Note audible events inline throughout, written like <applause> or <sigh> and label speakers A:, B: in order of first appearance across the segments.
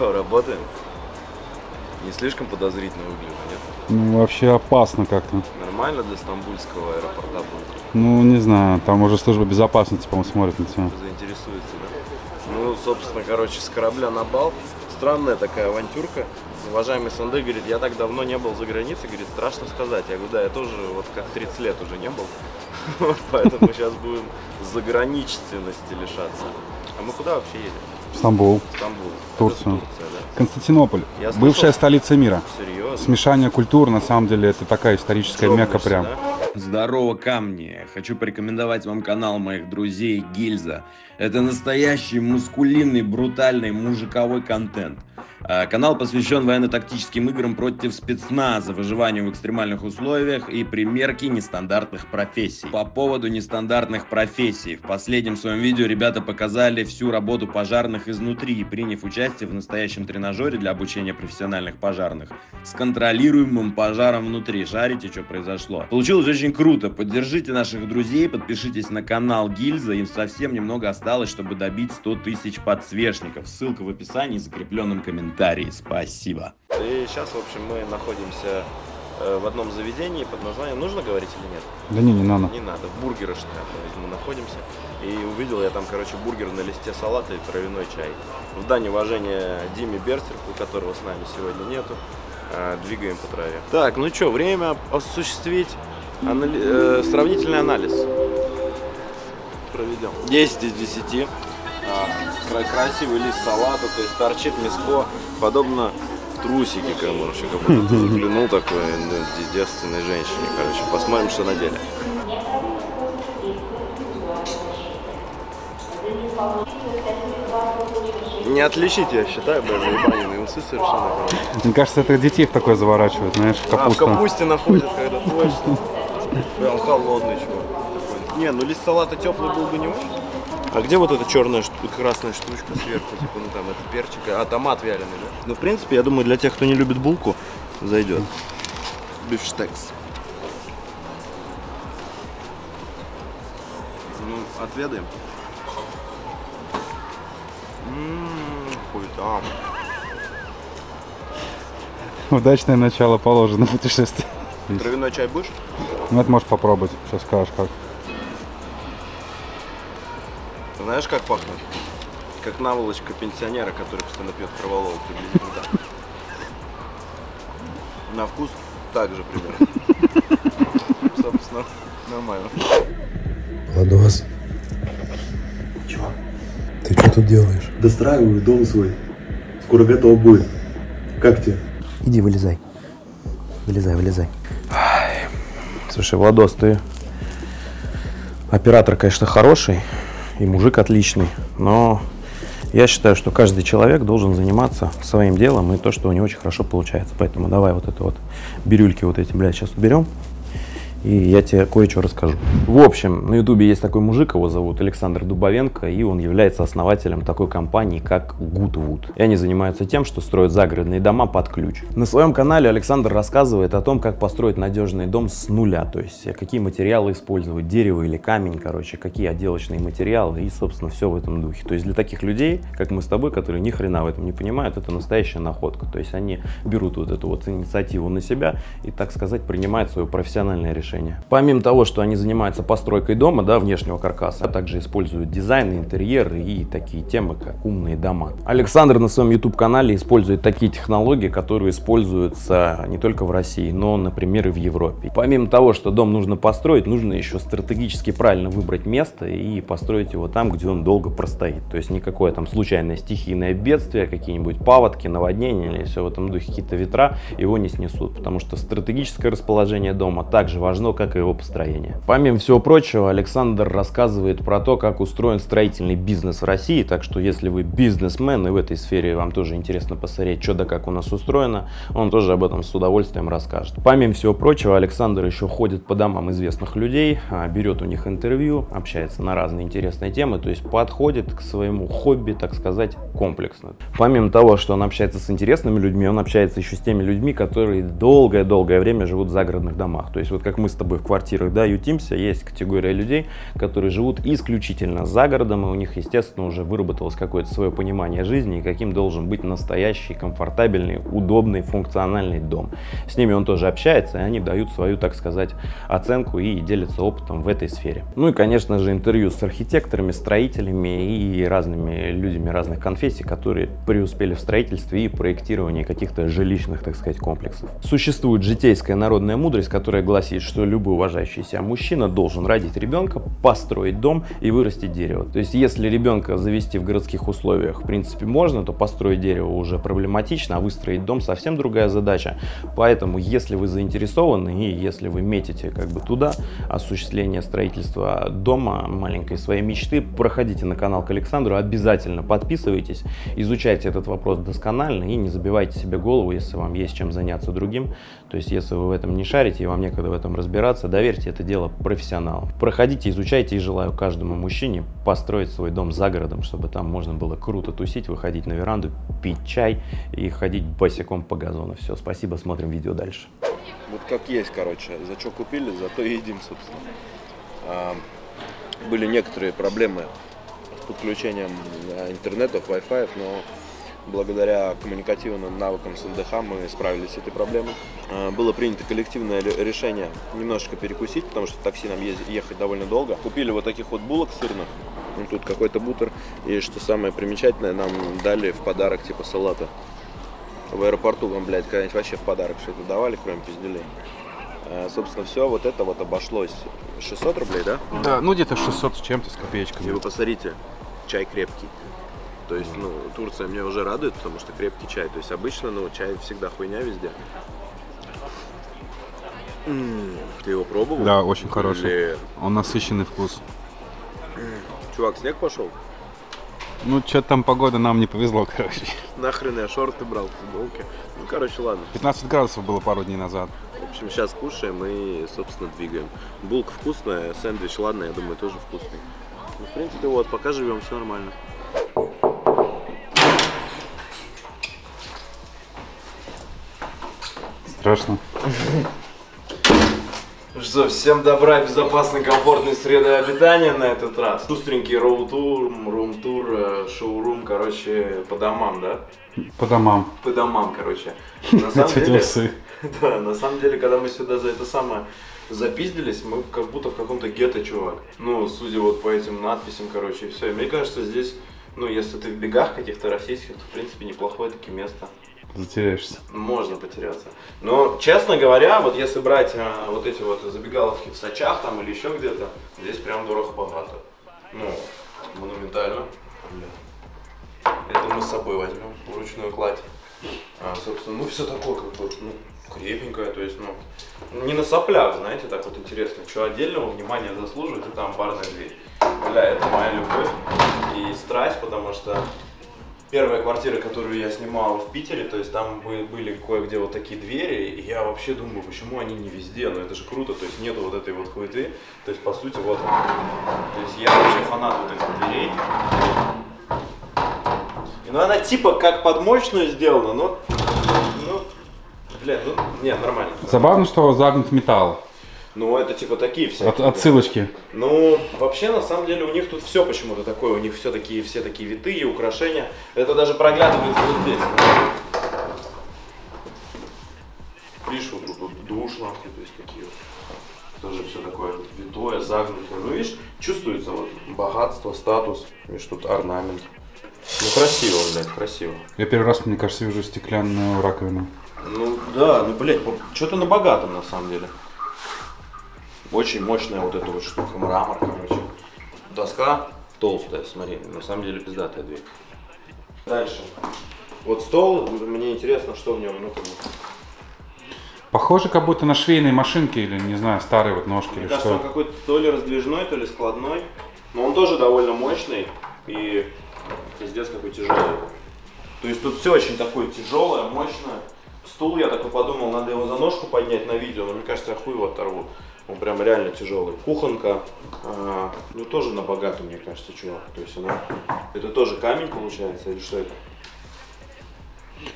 A: Что, работаем? Не слишком подозрительно выглядит, нет?
B: Ну, вообще опасно как-то.
A: Нормально для стамбульского аэропорта будет?
B: Ну, не знаю, там уже служба безопасности, по-моему, смотрит на тебя.
A: Заинтересуется, да? Ну, собственно, короче, с корабля на бал. Странная такая авантюрка. Уважаемый Санды говорит, я так давно не был за границей, говорит, страшно сказать. Я говорю, да, я тоже вот как 30 лет уже не был. <laughs> Вот, Поэтому сейчас будем заграничественности лишаться. А мы куда вообще едем?
B: Стамбул,
A: Стамбул.
B: Турция.
A: Это Турция, да?
B: Константинополь,
A: Я слышал.
B: бывшая столица мира.
A: Серьезно?
B: Смешание культур, на самом деле, это такая историческая мека
A: Чокнешься,
B: прям.
A: да?
C: Здорово, камни! Хочу порекомендовать вам канал моих друзей Гильза. Это настоящий мускулинный, брутальный мужиковой контент. А, Канал посвящен военно-тактическим играм против спецназа, выживанию в экстремальных условиях и примерке нестандартных профессий. По поводу нестандартных профессий. В последнем своем видео ребята показали всю работу пожарных изнутри, приняв участие в настоящем тренажере для обучения профессиональных пожарных с контролируемым пожаром внутри. Шарите, что произошло? Получилось очень круто. Поддержите наших друзей, подпишитесь на канал Гильза. Им совсем немного осталось, чтобы добить 100 тысяч подсвечников. Ссылка в описании и закрепленном комментарии. Спасибо.
A: И сейчас, в общем, мы находимся э, в одном заведении под названием, нужно говорить или нет?
B: Да не, не надо.
A: Не надо, в бургерочной мы находимся. И увидел я там, короче, бургер на листе салата и травяной чай. В дань уважения Диме Берсерку, которого с нами сегодня нету, э, двигаем по траве. Так, ну что, время осуществить анали- э, сравнительный анализ. Проведем. 10 из 10. Кра- красивый лист салата, то есть торчит мяско, подобно в трусике, короче, как будто ты заглянул такой ну, де- девственной женщине, короче. Посмотрим, что на деле. Не отличить, я считаю, бля, заебаненные усы совершенно.
B: Мне кажется, это детей в такое заворачивают, знаешь,
A: А, в
B: капуста.
A: капусте находят, когда точно. Прям холодный чувак. Не, ну лист салата теплый был бы не очень. А где вот эта черная, шту- красная штучка сверху, типа, ну там это перчик, а томат вяленый, да? Ну, в принципе, я думаю, для тех, кто не любит булку, зайдет. Бифштекс. Ну, отведаем. Ммм, хуй там.
B: Удачное начало положено путешествие.
A: Травяной чай будешь?
B: Ну, это можешь попробовать. Сейчас скажешь как.
A: Знаешь, как пахнет? Как наволочка пенсионера, который постоянно пьет кроволол. На вкус так же примерно. Собственно, нормально.
D: Владос. Чего? Ты что тут делаешь?
E: Достраиваю дом свой. Скоро готов будет. Как тебе?
F: Иди, вылезай. Вылезай, вылезай. Слушай, Владос, ты оператор, конечно, хороший и мужик отличный, но я считаю, что каждый человек должен заниматься своим делом и то, что у него очень хорошо получается. Поэтому давай вот это вот бирюльки вот эти, блядь, сейчас уберем. И я тебе кое-что расскажу. В общем, на ютубе есть такой мужик, его зовут Александр Дубовенко, и он является основателем такой компании, как Goodwood. И они занимаются тем, что строят загородные дома под ключ. На своем канале Александр рассказывает о том, как построить надежный дом с нуля, то есть э, какие материалы использовать, дерево или камень, короче, какие отделочные материалы и, собственно, все в этом духе. То есть для таких людей, как мы с тобой, которые ни хрена в этом не понимают, это настоящая находка. То есть они берут вот эту вот инициативу на себя и, так сказать, принимают свое профессиональное решение. Помимо того, что они занимаются постройкой дома, да, внешнего каркаса, а также используют дизайн, интерьер и такие темы, как умные дома. Александр на своем YouTube-канале использует такие технологии, которые используются не только в России, но, например, и в Европе. Помимо того, что дом нужно построить, нужно еще стратегически правильно выбрать место и построить его там, где он долго простоит. То есть никакое там случайное стихийное бедствие, какие-нибудь паводки, наводнения или все в этом духе, какие-то ветра его не снесут, потому что стратегическое расположение дома также важно, как и его построение. Помимо всего прочего, Александр рассказывает про то, как устроен строительный бизнес в России, так что если вы бизнесмен и в этой сфере вам тоже интересно посмотреть, что да как у нас устроено, он тоже об этом с удовольствием расскажет. Помимо всего прочего, Александр еще ходит по домам известных людей, а, берет у них интервью, общается на разные интересные темы, то есть подходит к своему хобби, так сказать, комплексно. Помимо того, что он общается с интересными людьми, он общается еще с теми людьми, которые долгое-долгое время живут в загородных домах. То есть вот как мы
G: с тобой в квартирах, да, ютимся, есть категория людей, которые живут исключительно за городом, и у них, естественно, уже выработалось какое-то свое понимание жизни и каким должен быть настоящий, комфортабельный, удобный, функциональный дом. С ними он тоже общается, и они дают свою, так сказать, оценку и делятся опытом в этой сфере. Ну и, конечно же, интервью с архитекторами, строителями и разными людьми разных конфессий, которые преуспели в строительстве и проектировании каких-то жилищных, так сказать, комплексов. Существует житейская народная мудрость, которая гласит, что любой уважающий себя мужчина должен родить ребенка, построить дом и вырастить дерево. То есть, если ребенка завести в городских условиях, в принципе, можно, то построить дерево уже проблематично, а выстроить дом совсем другая задача. Поэтому, если вы заинтересованы и если вы метите как бы туда, осуществление строительства дома, маленькой своей мечты, проходите на канал к Александру, обязательно подписывайтесь, изучайте этот вопрос досконально и не забивайте себе голову, если вам есть чем заняться другим. То есть, если вы в этом не шарите и вам некогда в этом разбираться, доверьте это дело профессионалам. Проходите, изучайте и желаю каждому мужчине построить свой дом за городом, чтобы там можно было круто тусить, выходить на веранду, пить чай и ходить босиком по газону. Все, спасибо, смотрим видео дальше.
F: Вот как есть, короче. За что купили, зато и едим, собственно. А, были некоторые проблемы с подключением а, интернетов, Wi-Fi, но благодаря коммуникативным навыкам с НДХ мы справились с этой проблемой. А, Было принято коллективное ре- решение немножечко перекусить, потому что такси нам ехать довольно долго. Купили вот таких вот булок сырных. Ну, тут какой-то бутер. И что самое примечательное, нам дали в подарок типа салата. В аэропорту вам, блядь, когда-нибудь вообще в подарок что-то давали, кроме пизделей. А, собственно, все вот это вот обошлось 600 рублей, да?
B: Да, ну где-то 600 с чем-то, с
F: И
B: копеечками.
F: вы посмотрите, чай крепкий. То есть, ну, Турция меня уже радует, потому что крепкий чай. То есть, обычно, ну, чай всегда хуйня везде. М, Ты его пробовал?
B: Да, очень хороший.
F: Блин.
B: Он насыщенный вкус.
F: Чувак, снег пошел?
B: Ну, что-то там погода нам не повезло, короче.
F: Нахрен я шорты брал, футболки. Ну, короче, ладно.
B: 15 градусов было пару дней назад.
F: В общем, сейчас кушаем и, собственно, двигаем. Булка вкусная, сэндвич, ладно, я думаю, тоже вкусный. Ну, в принципе, вот, пока живем, все нормально.
B: Страшно.
F: Ну что, всем добра, безопасной, комфортной среды обитания на этот раз. Шустренький роутур, рум-тур, э, шоурум, короче, по домам, да?
B: По домам.
F: По домам, короче. <laughs> На самом деле, <laughs> да, на самом деле, когда мы сюда за это самое запиздились, мы как будто в каком-то гетто, чувак. Ну, судя вот по этим надписям, короче, и все. И мне кажется, здесь, ну, если ты в бегах каких-то российских, то, в принципе, неплохое таки место.
B: Затеряешься.
F: Можно потеряться. Но, честно говоря, вот если брать а, вот эти вот забегаловки в Сочах там или еще где-то, здесь прям дорого-богато. Ну, монументально. Это мы с собой возьмем, вручную кладь. А, собственно, ну все такое, как бы, ну, крепенькое, то есть, ну, не на соплях, знаете, так вот интересно, что отдельного внимания заслуживает, это амбарная дверь. Бля, это моя любовь и страсть, потому что первая квартира, которую я снимал в Питере, то есть там бы- были кое-где вот такие двери, и я вообще думаю, почему они не везде, ну это же круто, то есть нету вот этой вот хуеты, то есть по сути вот, то есть я вообще фанат вот этих дверей. И, ну она типа как под мощную сделана, но, ну, бля, ну, не, нормально.
B: Забавно, что загнут металл.
F: Ну это типа такие всякие.
B: От, отсылочки.
F: Ну, вообще, на самом деле, у них тут все почему-то такое. У них все такие, все такие витые, украшения. Это даже проглядывается вот здесь. Видишь, вот тут вот душ, нахуй, то есть такие вот. Тоже все такое витое, загнутое. Ну, видишь, чувствуется вот богатство, статус. Видишь, тут орнамент. Ну, красиво, блядь, красиво.
B: Я первый раз, мне кажется, вижу стеклянную раковину.
F: Ну, да, ну, блядь, что-то на богатом, на самом деле. Очень мощная вот эта вот штука, мрамор, короче. Доска толстая, смотри, на самом деле пиздатая дверь. Дальше. Вот стол, мне интересно, что в нем, ну, как бы.
B: Похоже, как будто на швейной машинке или, не знаю, старые вот ножки
F: Мне
B: или
F: кажется, он
B: что.
F: какой-то то ли раздвижной, то ли складной. Но он тоже довольно мощный и пиздец какой тяжелый. То есть тут все очень такое тяжелое, мощное. Стул, я такой подумал, надо его за ножку поднять на видео, но мне кажется, я хуй его оторву. Он прям реально тяжелый. Кухонка, а, ну тоже на богатую, мне кажется, чувак. То есть она, это тоже камень получается или что это?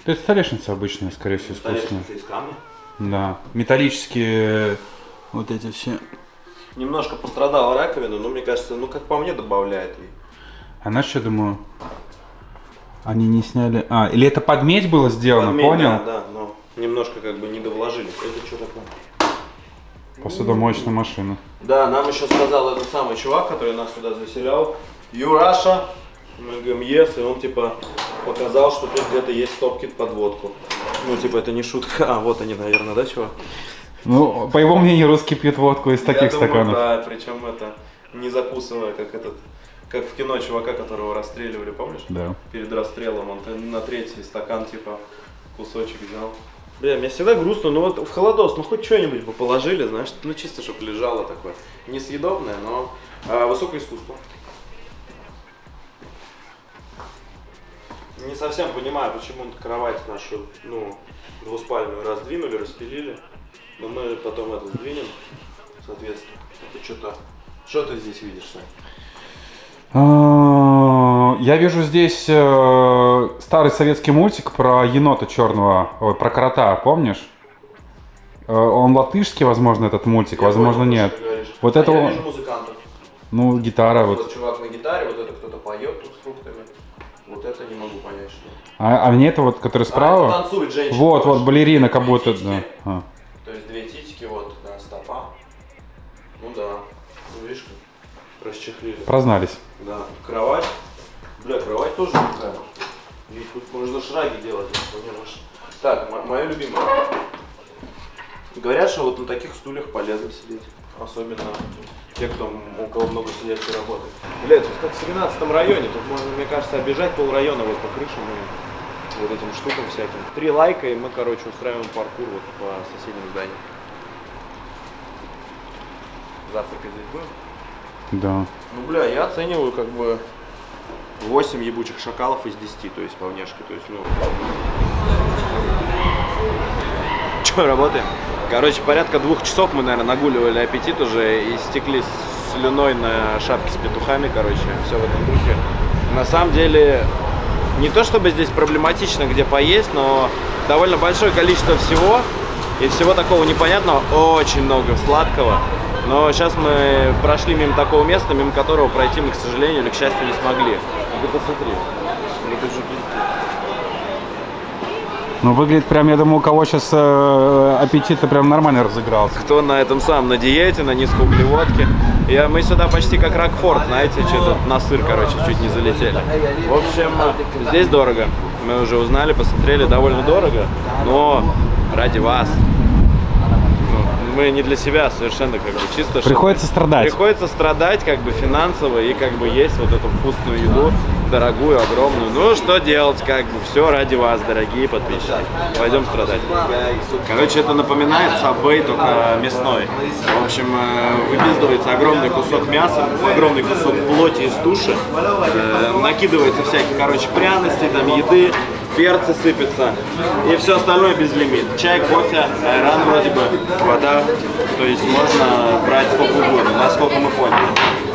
B: Это столешница обычная, скорее всего, искусственная.
F: Столешница из камня.
B: Да. Металлические Вот эти все.
F: Немножко пострадала раковина, но мне кажется, ну как по мне добавляет ей.
B: А знаешь, что я думаю? Они не сняли... А, или это под медь было сделано,
F: Подметь,
B: понял?
F: Да, да, но немножко как бы не довложили. Это что такое?
B: Посудомоечная машина.
F: Да, нам еще сказал этот самый чувак, который нас сюда заселял. Russia? Мы говорим, yes, и он типа показал, что тут где-то есть стоп-кит под водку. Ну, типа, это не шутка. А, вот они, наверное, да, чувак?
B: Ну, по его мнению, русский пьют водку из таких
F: Я думаю,
B: стаканов.
F: Да, причем это не закусывая, как этот, как в кино чувака, которого расстреливали, помнишь?
B: Да.
F: Перед расстрелом он на третий стакан типа кусочек взял. Бля, мне всегда грустно, ну вот в холодос, ну хоть что-нибудь бы положили, знаешь, ну чисто, чтобы лежало такое. Несъедобное, но а, высокое искусство. Не совсем понимаю, почему кровать нашу, ну, двуспальную раздвинули, распилили. Но мы потом это сдвинем, соответственно. Это что-то... Что ты здесь видишь, Сань?
B: А, Я вижу здесь э, старый советский мультик про енота черного, про крота, помнишь? Э, Он латышский, возможно, этот мультик,
F: Я
B: возможно,
F: понял,
B: нет. Вот
F: А
B: это
F: я вижу музыкантов.
B: Ну, гитара
F: Вот этот чувак на гитаре, вот это кто-то поет тут с фруктами. Вот это не могу понять, что.
B: А, а мне это вот, который
F: А,
B: справа?
F: танцует женщина.
B: Вот,
F: тоже.
B: вот, балерина, как будто, да. А.
F: расчехлили.
B: Прознались.
F: Да. Кровать. Бля, кровать тоже такая. И тут можно шраги делать. Так, мое любимое. Говорят, что вот на таких стульях полезно сидеть. Особенно те, кто кого много сидячей работы. Бля, тут как в 17 районе. Тут можно, мне кажется, обижать полрайона вот по крышам и вот этим штукам всяким. Три лайка, и мы, короче, устраиваем паркур вот по соседним зданиям. Завтракать здесь будем?
B: Да.
F: Ну, бля, я оцениваю как бы 8 ебучих шакалов из 10, то есть по внешке, то есть, ну... <laughs> Че, работаем? Короче, порядка двух часов мы, наверное, нагуливали аппетит уже и стекли слюной на шапке с петухами, короче, все в этом духе. На самом деле, не то чтобы здесь проблематично, где поесть, но довольно большое количество всего, и всего такого непонятного, очень много сладкого. Но сейчас мы прошли мимо такого места, мимо которого пройти мы, к сожалению или к счастью, не смогли. Ну посмотри. Ну же пиздец.
B: Ну, выглядит прям, я думаю, у кого сейчас э, аппетит прям нормально разыгрался.
F: Кто на этом самом, на диете, на низкоуглеводке. Я, мы сюда почти как Рокфорд, знаете, что-то на сыр, короче, чуть не залетели. В общем, здесь дорого. Мы уже узнали, посмотрели, довольно дорого, но ради вас. Мы не для себя совершенно как бы чисто. чтобы-
B: Приходится страдать.
F: Приходится страдать как бы финансово и как бы есть вот эту вкусную еду, дорогую, огромную. Ну что делать, как бы все ради вас, дорогие подписчики. Пойдем страдать. Короче, это напоминает Subway, только мясной. В общем, э, выпиздывается огромный кусок мяса, огромный кусок плоти из туши, э, накидывается всякие, короче, пряности, там, еды, перцы сыпятся, и все остальное без лимит. Чай, кофе, айран вроде бы, вода, то есть можно брать сколько угодно, насколько мы поняли.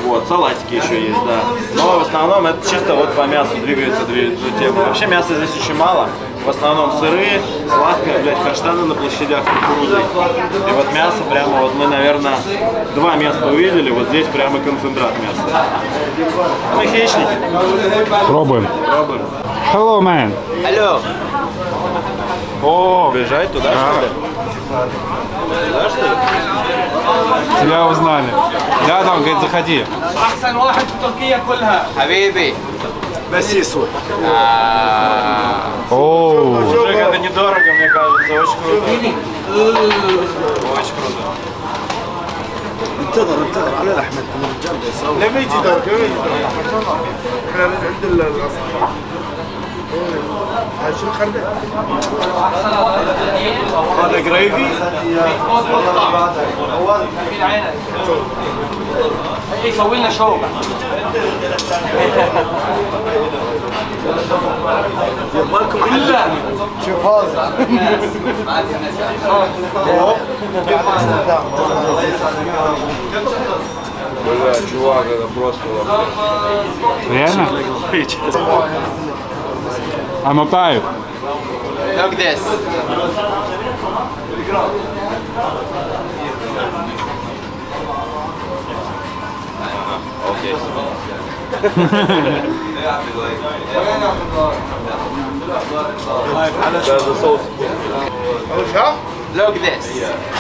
F: Вот, салатики еще есть, да. Но в основном это чисто вот по мясу двигается две- две темы. Вообще мяса здесь очень мало. В основном сырые, сладкое, блядь, каштаны на площадях с кукурузой. И вот мясо прямо, вот мы, наверное, два места увидели, вот здесь прямо концентрат мяса. Мы хищники.
B: Пробуем.
F: Пробуем.
B: Hello, man.
F: Алло.
B: О,
F: Бежать туда, что ли? Туда, что ли?
B: тебя узнали. Да, да, он говорит, заходи.
H: احسن واحد في تركيا كلها حبيبي
B: Оу.
F: Мужик, это недорого, мне кажется, очень круто. Очень круто. انتظر انتظر على احمد من الرجال يصور لما يجي دورك لما يجي دورك احنا عند الاصحاب شنو خربت؟ هذا جريفي
H: يسوي لنا شو
F: مالكم محل شوف هذا Бля, чувак, это просто
B: Реально? I'm okay.
H: Look this.
F: Okay.
H: Look this. Yeah.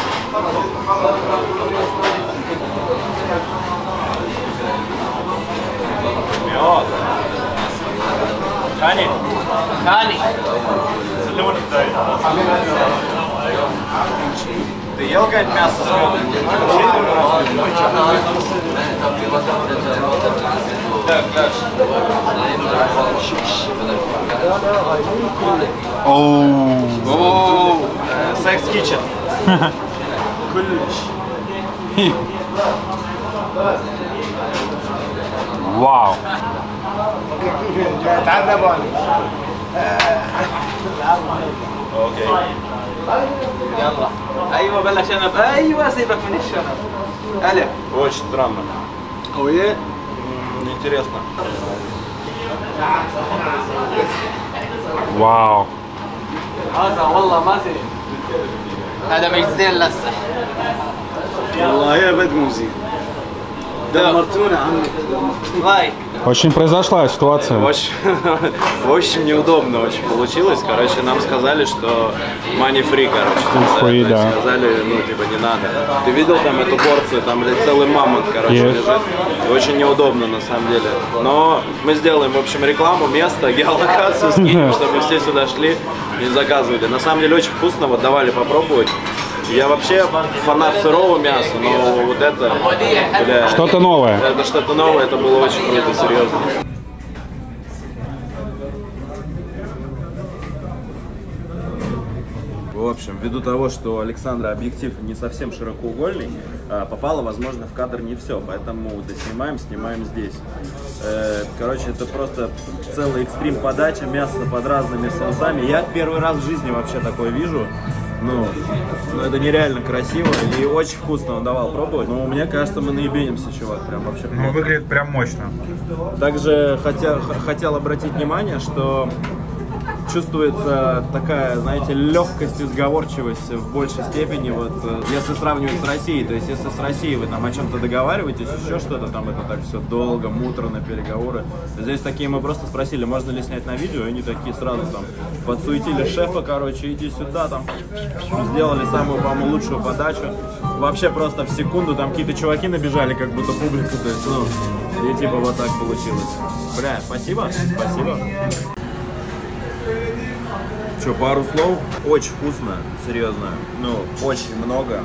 H: Kani.
F: Ты ел какое-нибудь мясо с
B: Оу.
F: Секс Kitchen. <laughs> <laughs>
B: Вау.
H: يلا ايوه بلا شنب ايوه سيبك من الشنب الف
F: Очень странно.
H: قوية
F: М, Интересно.
B: Вау.
H: هذا والله ما زين هذا مش زين لسه
I: والله يا بد مو زين دمرتونا عمي
H: رايك
B: Очень произошла ситуация. <laughs>
F: в общем, неудобно очень получилось. Короче, нам сказали, что money free, короче. То есть
B: да.
F: Сказали, ну, типа, не надо. Ты видел там эту порцию? Там, блядь, целый мамонт, короче,
B: Yes.
F: лежит. И очень неудобно, на самом деле. Но мы сделаем, в общем, рекламу, место, <laughs> геолокацию скинем, <laughs> чтобы все сюда шли и заказывали. На самом деле, очень вкусно. Вот давали попробовать. Я вообще фанат сырого мяса, но вот это, бля,
B: Что-то новое.
F: это что-то новое, это было очень круто, серьезно. В общем, ввиду того, что Александра объектив не совсем широкоугольный, а, попало, возможно, в кадр не все, поэтому доснимаем, снимаем здесь. Э, Короче, это просто целый экстрим подача, мясо под разными соусами. Я первый раз в жизни вообще такое вижу. Ну, ну, это нереально красиво и очень вкусно он давал пробовать. Но мне кажется, мы наебенимся, чувак, прям вообще.
B: Ну, выглядит прям мощно.
F: Также хотел, х- хотел обратить внимание, что чувствуется такая, знаете, легкость и сговорчивость в большей степени, вот, э, если сравнивать с Россией. То есть, если с Россией вы там о чем-то договариваетесь, еще что-то, там это так все долго, муторно, переговоры. Здесь такие мы просто спросили, можно ли снять на видео, и они такие сразу там подсуетили шефа, короче, иди сюда, там, сделали самую, по-моему, лучшую подачу. Вообще просто в секунду там какие-то чуваки набежали, как будто публика, то есть, ну, и типа вот так получилось. Бля, спасибо, спасибо. Че, пару слов? Очень вкусно, серьезно. Ну, очень много.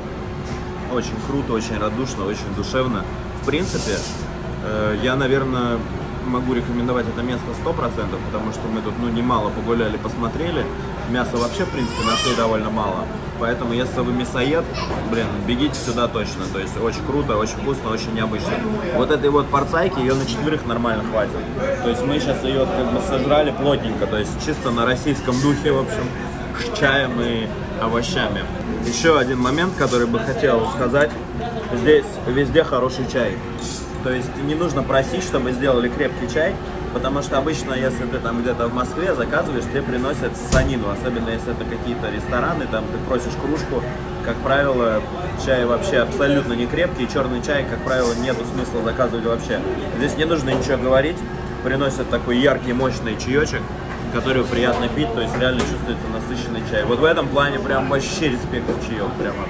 F: Очень круто, очень радушно, очень душевно. В принципе, э, я, наверное, могу рекомендовать это место 100%, потому что мы тут, ну, немало погуляли, посмотрели. Мяса вообще, в принципе, нашли довольно мало. Поэтому, если вы мясоед, блин, бегите сюда точно. То есть, очень круто, очень вкусно, очень необычно. Вот этой вот порцайки, ее на четверых нормально хватит. То есть, мы сейчас ее как бы сожрали плотненько, то есть, чисто на российском духе, в общем, с чаем и овощами. Еще один момент, который бы хотел сказать. Здесь везде хороший чай. То есть не нужно просить, чтобы сделали крепкий чай, потому что обычно, если ты там где-то в Москве заказываешь, тебе приносят санину, особенно если это какие-то рестораны, там ты просишь кружку, как правило, чай вообще абсолютно не крепкий, черный чай, как правило, нету смысла заказывать вообще. Здесь не нужно ничего говорить, приносят такой яркий, мощный чаечек, который приятно пить, то есть реально чувствуется насыщенный чай. Вот в этом плане прям вообще респект чаек прямо.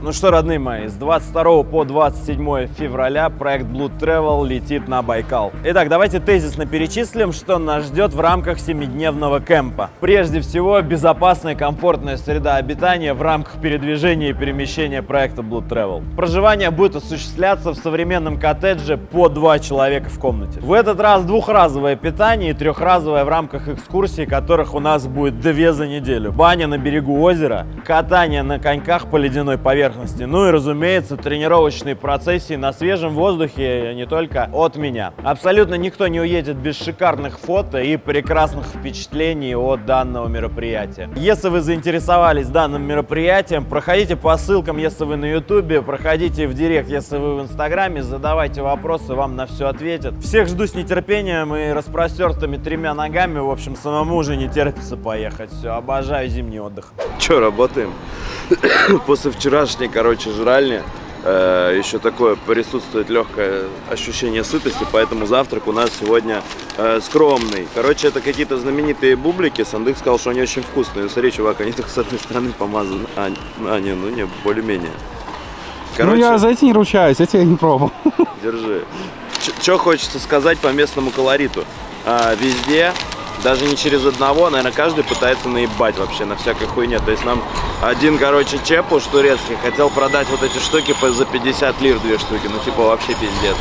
F: Ну что, родные мои, с 22 по 27 февраля проект Blue Travel летит на Байкал. Итак, давайте тезисно перечислим, что нас ждет в рамках 7-дневного кемпа. Прежде всего, безопасная, комфортная среда обитания в рамках передвижения и перемещения проекта Blue Travel. Проживание будет осуществляться в современном коттедже по два человека в комнате. В этот раз двухразовое питание и трехразовое в рамках экскурсий, которых у нас будет две за неделю. Баня на берегу озера, катание на коньках по ледяной поверхности, ну и, разумеется, тренировочные процессии на свежем воздухе, не только от меня. Абсолютно никто не уедет без шикарных фото и прекрасных впечатлений от данного мероприятия. Если вы заинтересовались данным мероприятием, проходите по ссылкам, если вы на ютубе, проходите в директ, если вы в инстаграме, задавайте вопросы, вам на все ответят. Всех жду с нетерпением и распростертыми тремя ногами, в общем, самому уже не терпится поехать. Все, обожаю зимний отдых. Че, работаем? <coughs> После вчерашней, короче, жральни э, еще такое присутствует легкое ощущение сытости, поэтому завтрак у нас сегодня э, скромный. Короче, это какие-то знаменитые бублики. Сандык сказал, что они очень вкусные. Ну, смотри, чувак, они только с одной стороны помазаны. А, а, не, ну не, более-менее.
B: Ну я за эти не ручаюсь, эти я не пробовал.
F: Держи. Что хочется сказать по местному колориту? А, везде, даже не через одного, наверное, каждый пытается наебать вообще на всякой хуйне. То есть нам один, короче, чепуш турецкий хотел продать вот эти штуки за 50 лир две штуки. Ну, типа, вообще пиздец.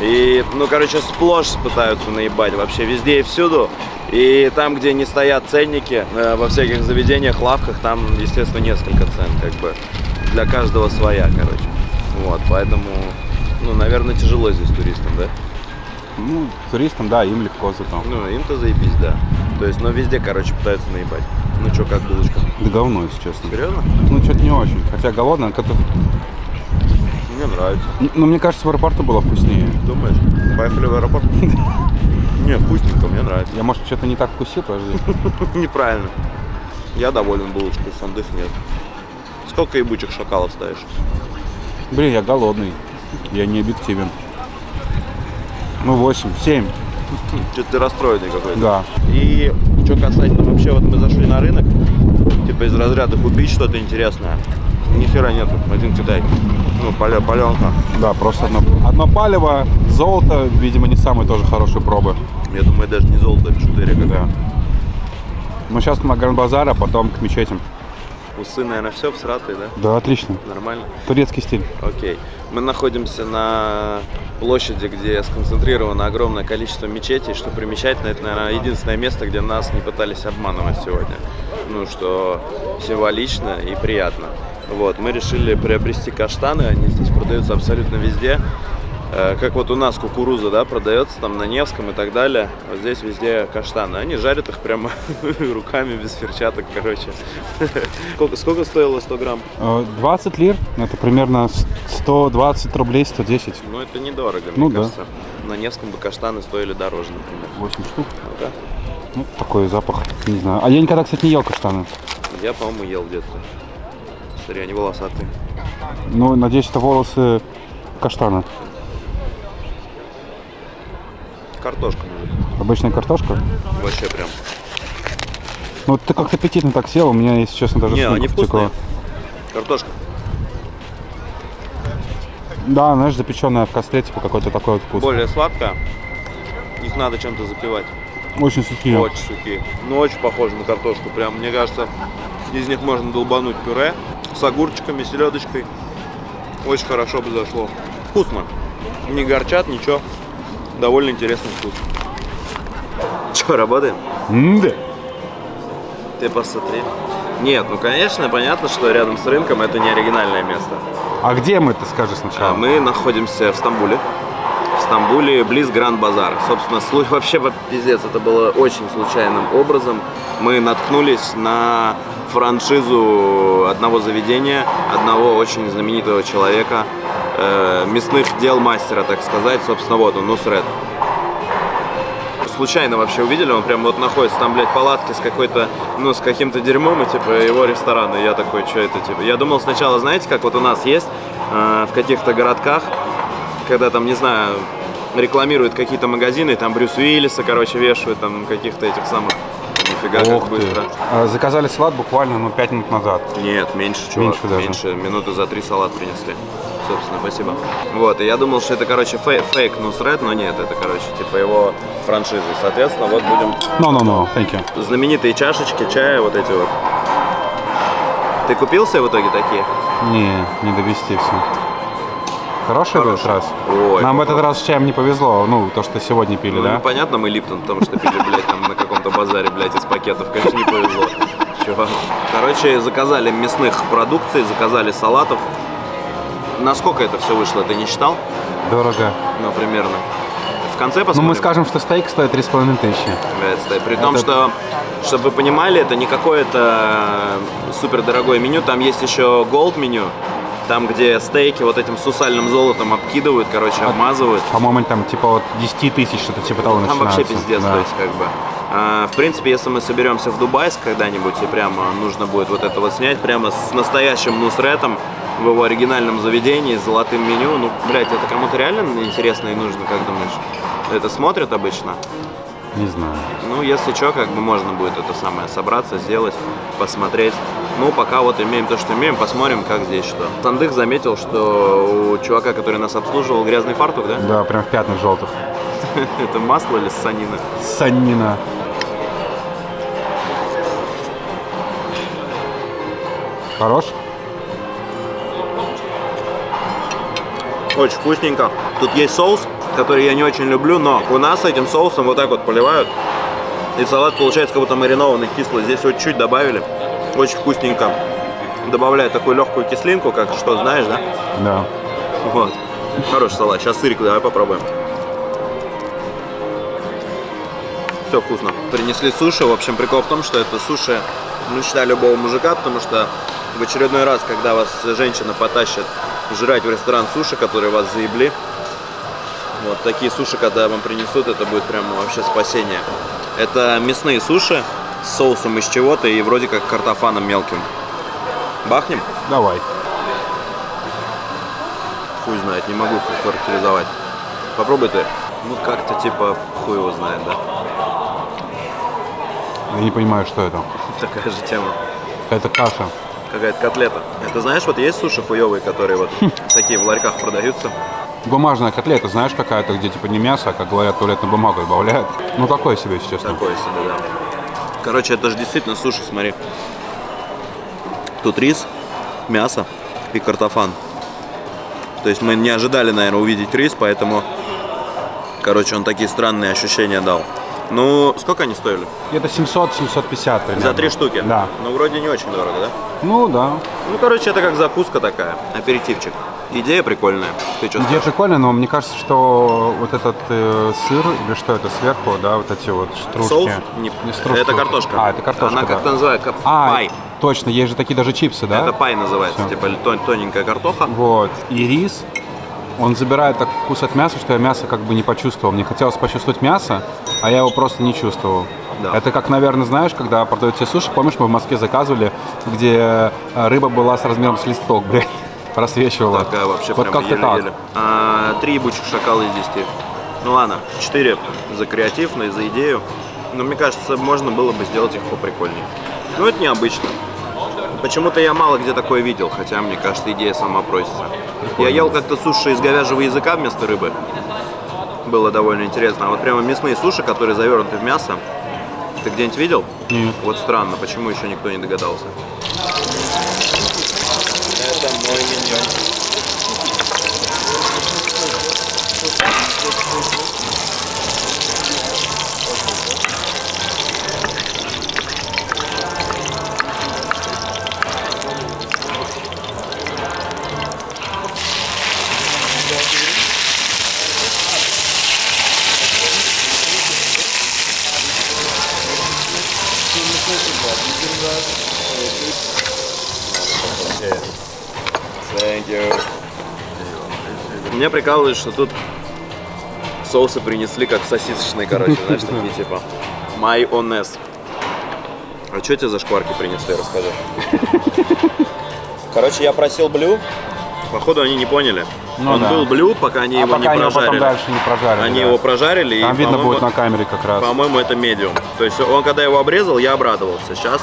F: И, ну, короче, сплошь пытаются наебать вообще везде и всюду. И там, где не стоят ценники, э, во всяких заведениях, лавках, там, естественно, несколько цен, как бы. Для каждого своя, короче. Вот, поэтому, ну, наверное, тяжело здесь туристам, да?
B: Ну, туристам, да, им легко зато.
F: Ну, им-то заебись, да. То есть, но везде, короче, пытаются наебать. Ну что, как булочка?
B: Да говно, если честно.
F: Серьезно?
B: Ну, что-то не очень. Хотя голодно, как-то...
F: Мне нравится.
B: Ну, мне кажется, в аэропорту было вкуснее.
F: Думаешь? Поехали в аэропорт? <laughs> Не, вкусненько, мне нравится.
B: Я, может, что-то не так вкусил, подожди. <laughs>
F: Неправильно. Я доволен булочкой, сандых нет. Сколько ебучих шакалов ставишь?
B: Блин, я голодный. Я не объективен. Ну, 8, 7,
F: Что-то ты расстроенный какой-то.
B: да.
F: И что касательно вообще, вот мы зашли на рынок, типа из разряда купить что-то интересное. Ни хера нету, один Китай. Ну, поле, паленка.
B: Да, просто одно, одно палево, золото, видимо, не самые тоже хорошие пробы.
F: Я думаю, даже не золото, а бижутерия
B: Да.
F: какая.
B: Мы сейчас на Гранд-базар, а потом к мечетям.
F: Усы, наверное, все всратые, да?
B: Да, отлично.
F: Нормально?
B: Турецкий стиль.
F: Окей. Мы находимся на площади, где сконцентрировано огромное количество мечетей. Что примечательно, это, наверное, единственное место, где нас не пытались обманывать сегодня. Ну, что символично и приятно. Вот, мы решили приобрести каштаны, они здесь продаются абсолютно везде. Э, Как вот у нас кукуруза, да, продается там на Невском и так далее. Вот здесь везде каштаны. Они жарят их прямо <laughs> руками, без перчаток, короче. <laughs> Сколько, сколько стоило 100 грамм?
B: Э, 20 лир, это примерно с- 120 рублей, 110.
F: Ну, это недорого, мне
B: Ну да.
F: кажется. На Невском бы каштаны стоили дороже, например.
B: 8 штук.
F: Ну да.
B: Ну, такой запах, не знаю. А я никогда, кстати, не ел каштаны.
F: Я, по-моему, ел детстве. Смотри, они волосатые.
B: Ну, надеюсь, это волосы каштана.
F: Картошка.
B: Обычная картошка.
F: Вообще прям.
B: Ну, ты как-то аппетитно так сел, у меня, если честно, даже
F: Не, они вкусные. Картошка.
B: Да, знаешь, запеченная в костле, типа какой-то такой вот вкус.
F: Более сладкая. Их надо чем-то запивать.
B: Очень сухие.
F: Очень сухие. Ну, очень похожи на картошку. Прям, мне кажется, из них можно долбануть пюре с огурчиками, селедочкой. Очень хорошо бы зашло. Вкусно. Не горчат, ничего. Довольно интересный вкус. Че, работаем?
B: М-да.
F: Ты посмотри. Нет, ну конечно, понятно, что рядом с рынком это не оригинальное место.
B: А где мы, ты скажи
F: А
B: сначала?
F: мы находимся в Стамбуле. В Стамбуле, близ Гранд-Базара. Собственно, <laughs> слу- вообще пиздец, это было очень случайным образом. Мы наткнулись на франшизу одного заведения, одного очень знаменитого человека, э, мясных дел мастера, так сказать. Собственно, вот он, Нусред. Случайно вообще увидели, он прям вот находится там, блядь, палатки с какой-то, ну, с каким-то дерьмом, и типа его ресторан. И я такой, что это, типа. Я думал сначала, знаете, как вот у нас есть э, в каких-то городках, когда там, не знаю, рекламируют какие-то магазины, там Брюс Уиллиса, короче, вешают, там каких-то этих самых. Нифига, как
B: Ох ты.
F: быстро.
B: А, Заказали салат буквально, ну, 5 минут назад.
F: Нет, меньше, чувак.
B: Меньше даже.
F: Минуты за три салат принесли. Собственно, спасибо. Вот, и я думал, что это, короче, фей- фейк Нусред, но нет, это, короче, типа его франшиза. Соответственно, вот будем
B: No, no, no, thank you.
F: знаменитые чашечки чая, вот эти вот. Ты купил себе в итоге такие?
B: Не, не довести все. Хороший в этот раз?
F: Ой,
B: Нам в этот раз с чаем не повезло, ну, то, что сегодня пили,
F: Ну,
B: да?
F: понятно, мы Липтон, потому что пили, блядь, там на каком-то базаре, блядь, из пакетов. Конечно, не повезло. Чувак. Короче, заказали мясных продукций, заказали салатов. Насколько это все вышло, ты не считал?
B: Дорого.
F: Ну, примерно. В конце
B: Ну,
F: посмотрим.
B: мы скажем, что стейк стоит 3,5 тысячи.
F: Блядь. При том,
B: Это-
F: что, чтобы вы понимали, это не какое-то супер дорогое меню, там есть еще голд меню, там, где стейки вот этим сусальным золотом обкидывают, короче, обмазывают.
B: По-моему, там типа вот 10 тысяч, что-то типа того
F: Там вообще пиздец,
B: Да.
F: то есть как бы. А, в принципе, если мы соберемся в Дубайск когда-нибудь и прямо нужно будет вот это вот снять, прямо с настоящим Нусретом, в его оригинальном заведении с золотым меню. Ну, блядь, это кому-то реально интересно и нужно, как думаешь? Это смотрят обычно?
B: Не знаю.
F: Ну, если что, как бы можно будет это самое собраться, сделать, посмотреть. Ну, пока вот имеем то, что имеем, посмотрим, как здесь что. Сандых заметил, что у чувака, который нас обслуживал, грязный фартук, да?
B: Да, прям в пятнах желтых. <laughs>
F: Это масло или санина?
B: Санина. Хорош?
F: Очень вкусненько. Тут есть соус, который я не очень люблю, но у нас этим соусом вот так вот поливают. И салат получается как будто маринованный, кислый. Здесь вот чуть добавили. Очень вкусненько. Добавляет такую легкую кислинку, как что, знаешь, да?
B: Да.
F: Вот. Хороший салат. Сейчас сырик давай попробуем. Все вкусно. Принесли суши. В общем, прикол в том, что это суши мечта любого мужика, потому что в очередной раз, когда вас женщина потащит жрать в ресторан суши, которые вас заебли, вот такие суши, когда вам принесут, это будет прям вообще спасение. Это мясные суши с соусом из чего-то и вроде как картофаном мелким. Бахнем?
B: Давай.
F: Хуй знает, не могу характеризовать. Попробуй ты. Ну как-то типа хуй его знает, да?
B: Я не понимаю, что это. <laughs>
F: Такая же тема.
B: Это каша.
F: Какая-то котлета. Это знаешь, вот есть суши хуевые, которые вот такие в ларьках продаются.
B: Бумажная котлета, знаешь, какая-то, где типа не мясо, а, как говорят, туалетную бумагу добавляют. Ну, такое себе, если честно.
F: Такое себе, да. Короче, это же действительно суши, смотри. Тут рис, мясо и картофан. То есть мы не ожидали, наверное, увидеть рис, поэтому, короче, он такие странные ощущения дал. Ну, сколько они стоили?
B: Где-то 700-750 примерно.
F: За три штуки?
B: Да.
F: Ну, вроде не очень дорого, да?
B: Ну, да.
F: Ну, короче, это как закуска такая, аперитивчик. Идея прикольная. Ты что
B: Идея прикольная, но мне кажется, что вот этот э, сыр, или что это сверху, да, вот эти вот стружки.
F: Соус? Не-
B: стружки.
F: это картошка.
B: А, это картошка,
F: Она
B: да.
F: как-то называется как
B: А,
F: пай.
B: точно, есть же такие даже чипсы, да?
F: Это пай называется,
B: Всё.
F: типа тон- тоненькая картоха.
B: Вот. И рис, он забирает так вкус от мяса, что я мясо как бы не почувствовал. Мне хотелось почувствовать мясо, а я его просто не чувствовал.
F: Да.
B: Это как, наверное, знаешь, когда продают тебе суши, помнишь, мы в Москве заказывали, где э, рыба была с размером с листок, <laughs> блядь, просвечивала.
F: Такая вообще
B: вот
F: прям
B: как-то так.
F: еле-еле. А, Три ебучих шакала из десяти. Ну ладно, четыре за креатив, но и за идею. Но мне кажется, можно было бы сделать их поприкольнее. Ну это необычно. Почему-то я мало где такое видел, хотя мне кажется, идея сама просится. Я ел как-то суши из говяжьего языка вместо рыбы. Было довольно интересно. А вот прямо мясные суши, которые завернуты в мясо. Ты где-нибудь видел?
B: Нет.
F: Вот странно, почему еще никто не догадался. Это мой миньон. Меня прикалывает, что тут соусы принесли как сосисочные, короче, <laughs> знаешь, такие типа майонез. А что тебе за шкварки принесли, расскажи. <laughs> Короче, я просил блю, походу они не поняли.
B: Ну
F: Он
B: да.
F: был блю, пока они
B: А
F: его
B: пока
F: не
B: они его
F: прожарили.
B: дальше не прожарили.
F: Они
B: да.
F: его прожарили
B: Там
F: и,
B: видно будет на камере как раз.
F: по-моему, это медиум. То есть он, когда его обрезал, я обрадовался. Сейчас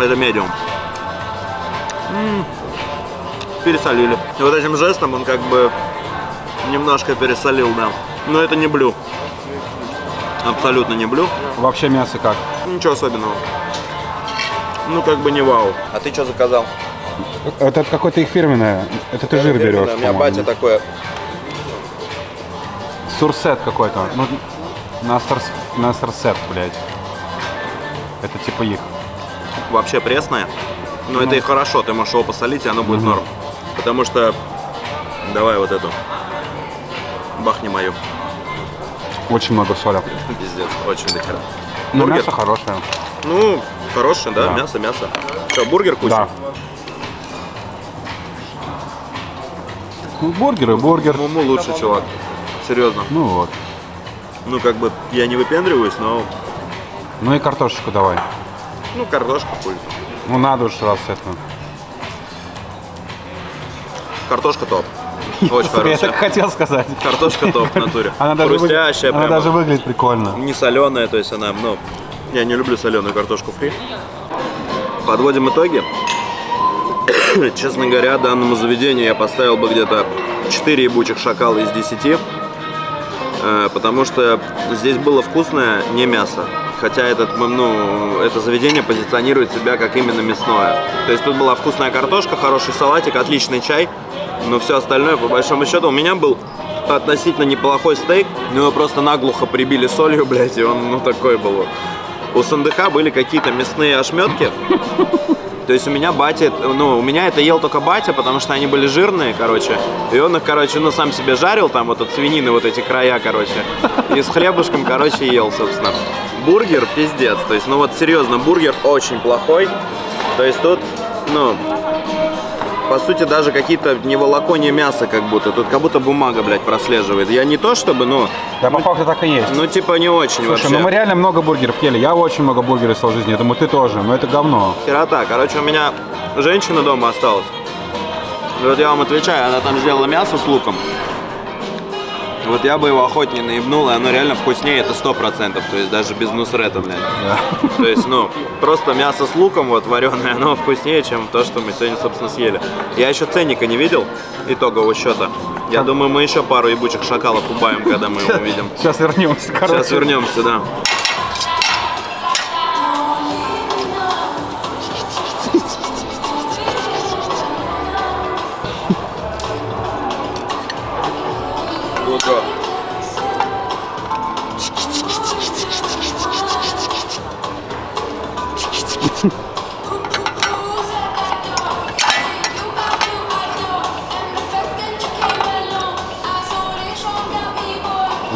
F: это медиум. Пересолили. И вот этим жестом он как бы немножко пересолил, да. Но это не блю. Абсолютно не блю.
B: Вообще мясо как?
F: Ничего особенного. Ну, как бы не вау. А ты что заказал?
B: Это какое-то их фирменное. Это ты жир берешь.
F: У меня батя такое.
B: Сурсет какой-то. Ну, Настер, Настерсет, блядь. Это типа их.
F: вообще пресное. Но это и хорошо, ты можешь его посолить, и оно будет
B: Мгм.
F: норм. Потому что... Давай вот эту. Бахни мою.
B: Очень много соли.
F: Пиздец, очень дохера.
B: Но
F: Бургер?
B: мясо хорошее.
F: Ну, хороший, да,
B: Да.
F: мясо, мясо. Что, бургер вкусный?
B: Да. Ну, бургер и бургер.
F: Ну, ну, лучший чувак. Серьезно.
B: Ну вот.
F: Ну, как бы, я не выпендриваюсь, но...
B: Ну и картошечку давай.
F: Ну, картошка хуй.
B: Ну надо уж раз это.
F: Картошка топ. <laughs> Очень
B: Я
F: хорошая.
B: так хотел сказать.
F: Картошка топ в натуре.
B: Она даже,
F: Хрустящая
B: она даже выглядит прикольно.
F: Не соленая, то есть она, ну, я не люблю соленую картошку фри. Подводим итоги. <coughs> Честно говоря, данному заведению я поставил бы где-то 4 ебучих шакала из 10. э, Потому что здесь было вкусное не мясо. Хотя этот, ну, это заведение позиционирует себя как именно мясное. То есть тут была вкусная картошка, хороший салатик, отличный чай. Но все остальное, по большому счету, у меня был относительно неплохой стейк. Но его просто наглухо прибили солью, <laughs> блядь, и он, ну, такой был. У Сандыха были какие-то мясные ошметки. То есть у меня батя, ну, у меня это ел только батя, потому что они были жирные, короче. И он их, короче, ну, сам себе жарил, там вот от свинины вот эти края, короче. И с хлебушком, короче, ел, собственно. Бургер пиздец. То есть, ну вот серьезно, бургер очень плохой. То есть тут, ну, по сути, даже какие-то не волоконье мяса как будто. Тут как будто бумага, блядь, прослеживает. Я не то чтобы, ну,
B: Да, по факту так и есть.
F: ну, типа не очень
B: Слушай,
F: вообще.
B: ну мы реально много бургеров ели. Я очень много бургеров в своей жизни. Я думаю, ты тоже. Но это говно.
F: Херота. Короче, у меня женщина дома осталась. И вот я вам отвечаю, она там сделала мясо с луком. Вот я бы его охотнее наебнул, и оно реально вкуснее, это сто процентов, то есть даже без нусрета, блядь. То есть, ну, просто мясо с луком вот вареное, оно вкуснее, чем то, что мы сегодня, собственно, съели. Я еще ценника не видел, итогового счета. Я думаю, мы еще пару ебучих шакалов убавим, когда мы его увидим.
B: Сейчас вернемся, короче.
F: Сейчас вернемся, да.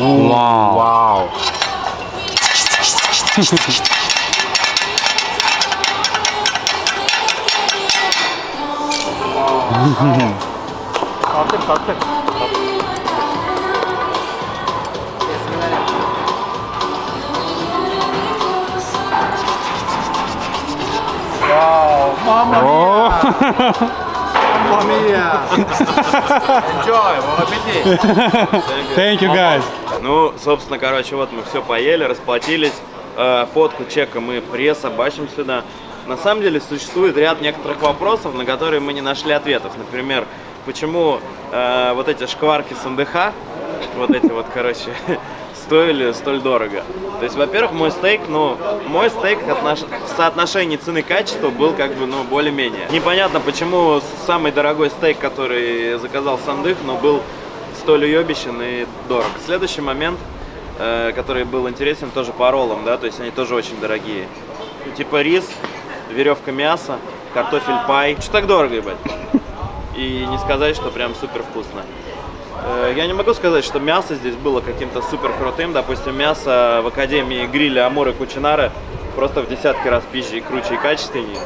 F: Ooh,
B: wow. Wow. Kalkın kalkın.
H: Wow, <laughs> mamma mia!
F: Mamma <laughs>
H: mia! Enjoy, buon
B: appetito! <laughs> Thank you guys!
F: Ну, собственно, короче, вот мы все поели, расплатились. Э, фотку чека мы пресобачим сюда. На самом деле существует ряд некоторых вопросов, на которые мы не нашли ответов. Например, почему э, вот эти шкварки с НДХ, вот эти вот, короче, <laughs> стоили столь дорого. То есть, во-первых, мой стейк, ну, мой стейк отнош- в соотношении цены-качества был как бы, ну, более-менее. Непонятно, почему самый дорогой стейк, который заказал Сандых, но был столь уебищен и дорог. Следующий момент, э, который был интересен, тоже по роллам, да, то есть они тоже очень дорогие. Ну, Типа рис, веревка мяса, картофель пай. Что так дорого, ебать? И не сказать, что прям супер вкусно. Э, Я не могу сказать, что мясо здесь было каким-то супер крутым. Допустим, мясо в Академии гриля Амуры Кучинара просто в десятки раз пизже и круче и качественнее.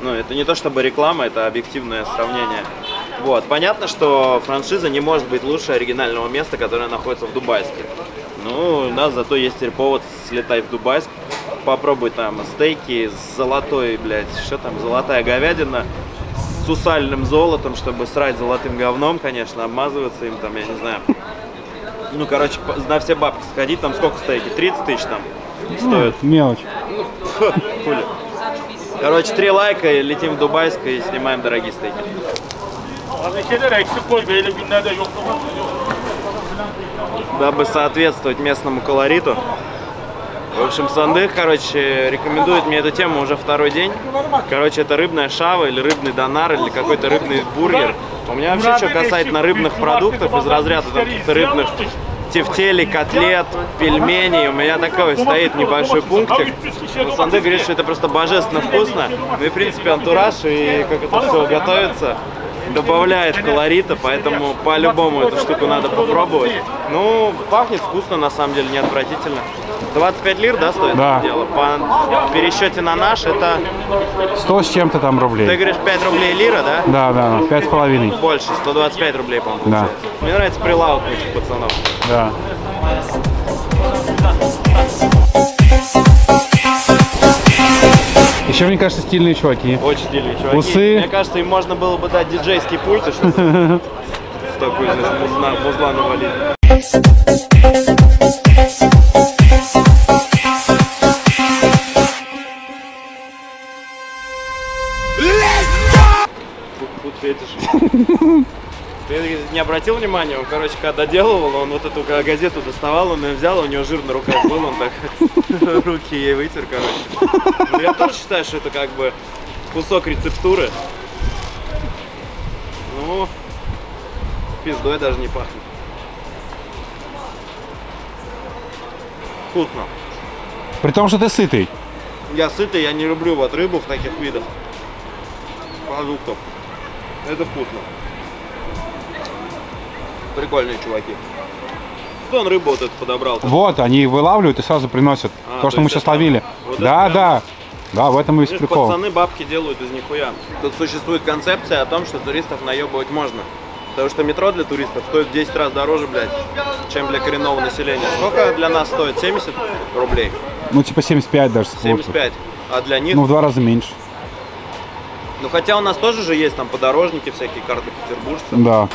F: Ну, это не то чтобы реклама, это объективное сравнение. Вот. Понятно, что франшиза не может быть лучше оригинального места, которое находится в Дубайске. Ну, у нас зато есть теперь повод слетать в Дубайск, попробуй там стейки с золотой, блядь, что там, золотая говядина, с сусальным золотом, чтобы срать золотым говном, конечно, обмазываться им там, я не знаю. Ну, короче, на все бабки сходить, там сколько стейки? 30 тысяч там стоят.
B: Мелочь.
F: Фу, <laughs> хули. Короче, три лайка и летим в Дубайск и снимаем дорогие стейки. Дабы соответствовать местному колориту. В общем, Сандых, короче, рекомендует мне эту тему уже второй день. Короче, это рыбная шава или рыбный донар или какой-то рыбный бургер. У меня вообще, что касательно рыбных продуктов из разряда каких-то рыбных тефтелей, котлет, пельменей, у меня такой стоит небольшой пунктик. Но Сандых говорит, что это просто божественно вкусно. Ну и, в принципе, антураж и как это все готовится добавляет колорита, поэтому по-любому эту штуку надо попробовать. Ну, пахнет вкусно, на самом деле, не отвратительно. 25 лир, да, стоит
B: Да.
F: это дело? По пересчете на наш, это,
B: 100 с чем-то там
F: ты
B: рублей.
F: говоришь, 5 рублей лира, да?
B: Да, да, пять с половиной.
F: Больше, 125 рублей, по-моему,
B: Да.
F: получается. Мне нравится прилавок этих пацанов.
B: Да. Еще, мне кажется, стильные чуваки.
F: Очень стильные чуваки.
B: Усы.
F: Мне кажется, им можно было бы дать диджейский пульт с <laughs> такой, музла, навалить. Фетиш. <laughs> Ты не обратил внимания, он, короче, когда доделывал, он вот эту га- газету доставал, он ее взял, у него жир на руках был, он так <laughs> руки ей вытер, короче. Ну, я тоже считаю, что это как бы кусок рецептуры. Ну, пиздой даже не пахнет. Вкусно.
B: При том, что ты сытый.
F: Я сытый, я не люблю вот рыбу в таких видах продуктов. Это вкусно. Прикольные чуваки. Кто он рыбу вот эту подобрал? -то?
B: Вот, они вылавливают и сразу приносят.
F: А,
B: то,
F: то
B: что мы сейчас ловили.
F: вот
B: да, да. Да, в этом и весь прикол.
F: пацаны бабки делают из нихуя. Тут существует концепция о том, что туристов наебывать можно. Потому что метро для туристов стоит в 10 раз дороже, блядь, чем для коренного населения. Сколько для нас стоит? 70 рублей?
B: Ну, типа 75 даже. с курсом.
F: 75. А для них?
B: Ну, в два раза меньше.
F: Ну хотя у нас тоже же есть там подорожники, всякие карты петербуржцев.
B: Да.